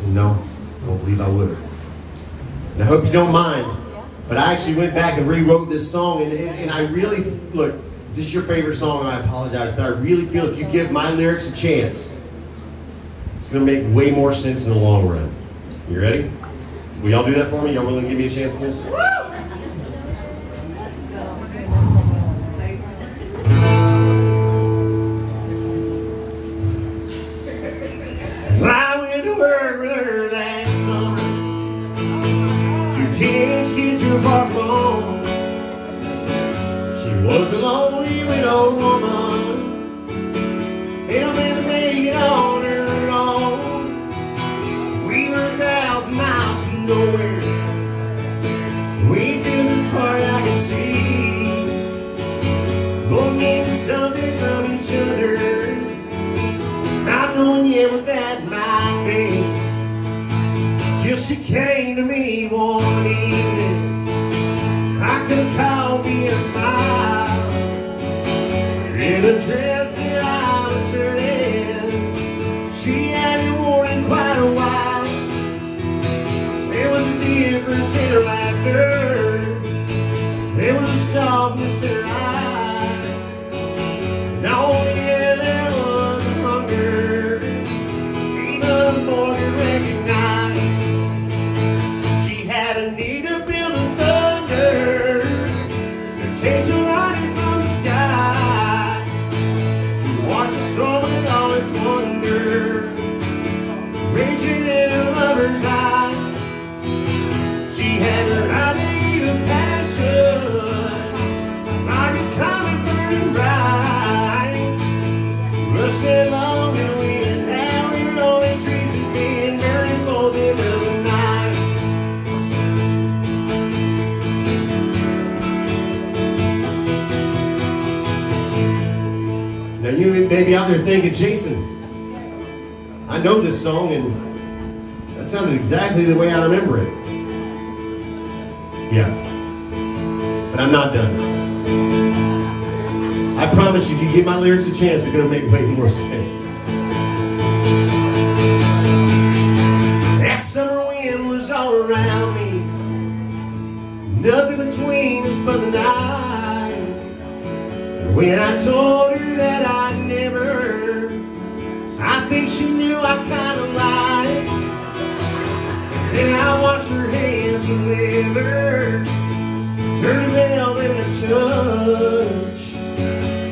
said, no, I don't believe I would. And I hope you don't mind, but I actually went back and rewrote this song, and, and, and I really, look, this is your favorite song, I apologize, but I really feel if you give my lyrics a chance, it's going to make way more sense in the long run. You ready? Will y'all do that for me? Y'all willing to give me a chance on this? Her that summer. Two teenage kids far from home. She was a lonely widow woman. Helping to make it on her own. We were a thousand miles from nowhere. We feel far as I can see. Both need something from each other. Not knowing yet what that might. Till she came to me one evening. I could have called me a smile. In a dress that I was certain she hadn't worn in quite a while. There was a difference in her laughter. There was a softness To out there thinking, Jason, I know this song and that sounded exactly the way I remember it. Yeah. But I'm not done. I promise you, if you give my lyrics a chance, they're going to make way more sense. That summer wind was all around me. Nothing between us but the night. And when I told her that I I think she knew I kind of lied. Then I washed her hands deliver, turn velvet and touch.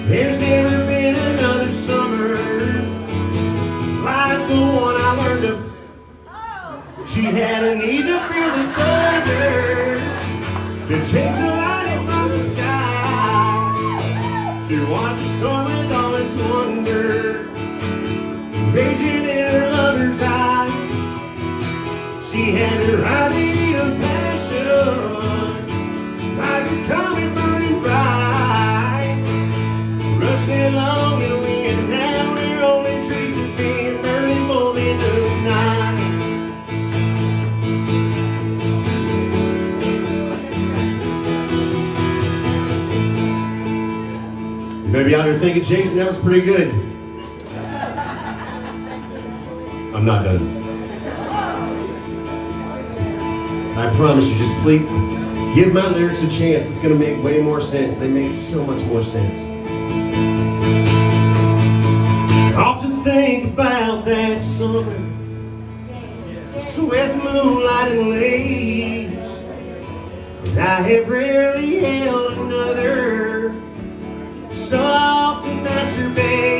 There's never been another summer like the one I learned of. She had a need to feel the thunder, to chase the lightning from the sky, to watch the storm raging in her lover's eyes. She had her idea of passion. Rushing along only trees and being burning more than the night. You may be out there thinking, Jason, that was pretty good. I'm not done. I promise you, just please give my lyrics a chance. It's going to make way more sense. They make so much more sense. I often think about that summer, the sweat, moonlight, and leaves. And I have rarely held another soft and masturbate.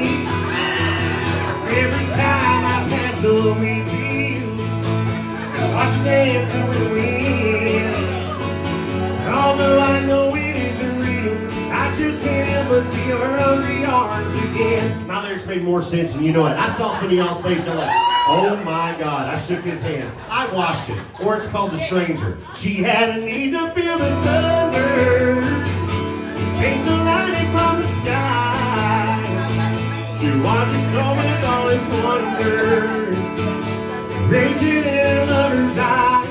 Hungry arms again. My lyrics made more sense than you know it. I saw some of y'all's face, I'm like, oh my God, I shook his hand. I watched it, or it's called The Stranger. She had a need to feel the thunder, chase the lightning from the sky, to watch us go with all its wonder, raging in a lover's eyes.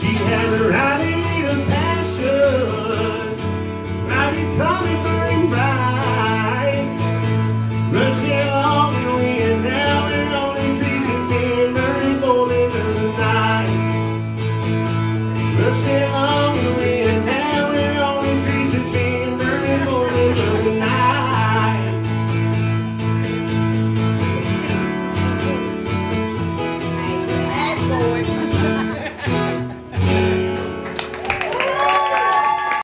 She had her idea of passion,